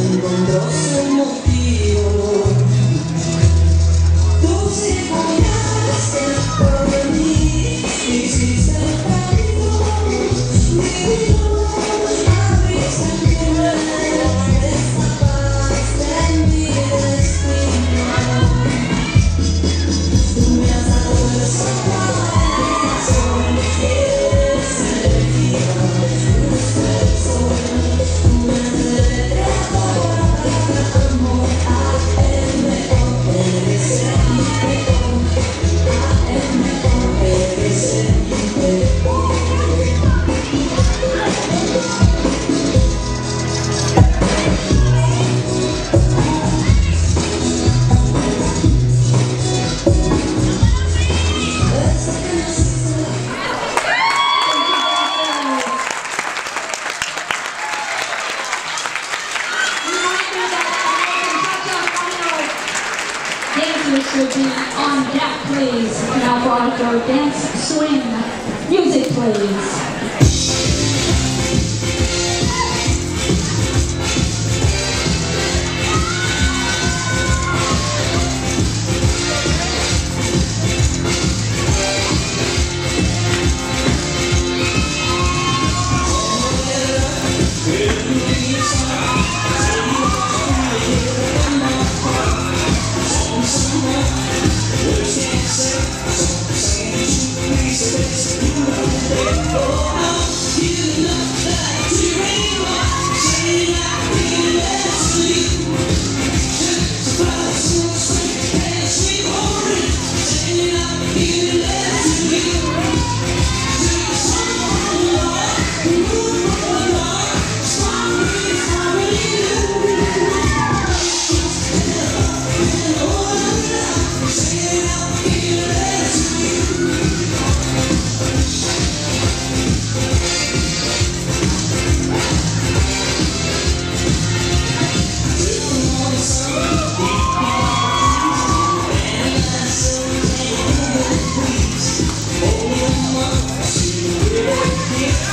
encontró. Should be on deck, please. Now for our dance swing. Music, please. Yeah.